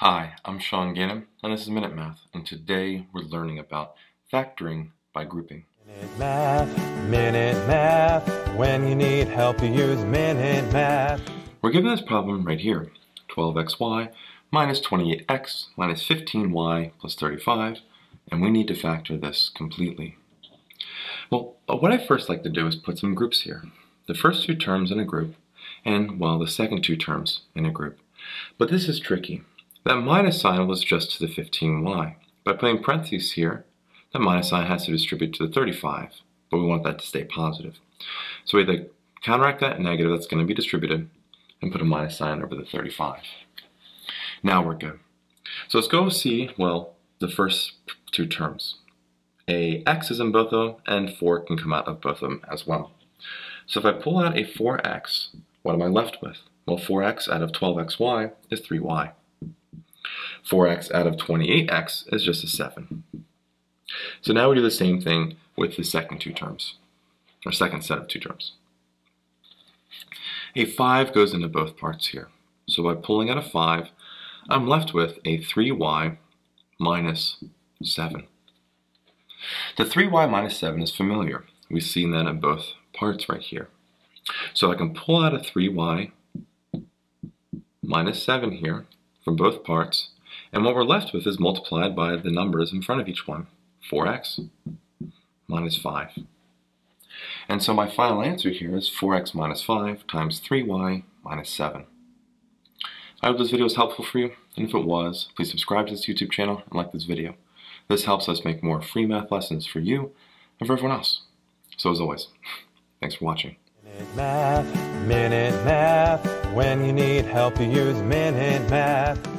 Hi, I'm Sean Ganem, and this is Minute Math, and today we're learning about factoring by grouping. Minute Math, Minute Math. When you need help, you use Minute Math. We're given this problem right here 12xy minus 28x minus 15y plus 35, and we need to factor this completely. Well, what I first like to do is put some groups here. The first two terms in a group, and, well, the second two terms in a group. But this is tricky. That minus sign was just to the 15y. By putting parentheses here, that minus sign has to distribute to the 35, but we want that to stay positive. So we to counteract that negative that's going to be distributed and put a minus sign over the 35. Now we're good. So let's go see, well, the first two terms. A x is in both of them, and 4 can come out of both of them as well. So if I pull out a 4x, what am I left with? Well, 4x out of 12xy is 3y. 4x out of 28x is just a 7. So now we do the same thing with the second two terms, or second set of two terms. A 5 goes into both parts here. So by pulling out a 5, I'm left with a 3y minus 7. The 3y minus 7 is familiar. We've seen that in both parts right here. So I can pull out a 3y minus 7 here from both parts, and what we're left with is multiplied by the numbers in front of each one, 4x minus 5. And so my final answer here is 4x minus 5 times 3y minus 7. I hope this video was helpful for you, and if it was, please subscribe to this YouTube channel and like this video. This helps us make more free math lessons for you and for everyone else. So as always, thanks for watching. Minute Math, Minute Math. When you need help, you use Minute Math.